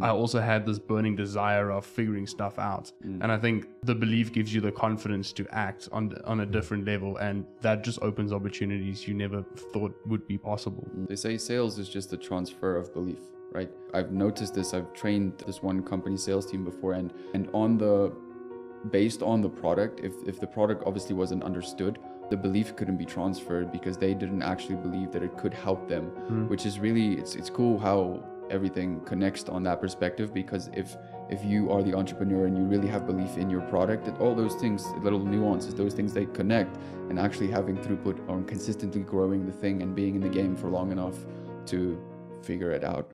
I also had this burning desire of figuring stuff out. Mm. And I think the belief gives you the confidence to act on on a different level and that just opens opportunities you never thought would be possible. Mm. They say sales is just a transfer of belief, right? I've noticed this. I've trained this one company sales team before and and on the based on the product, if if the product obviously wasn't understood, the belief couldn't be transferred because they didn't actually believe that it could help them, mm. which is really it's it's cool how everything connects on that perspective because if if you are the entrepreneur and you really have belief in your product that all those things little nuances those things they connect. And actually having throughput on consistently growing the thing and being in the game for long enough to figure it out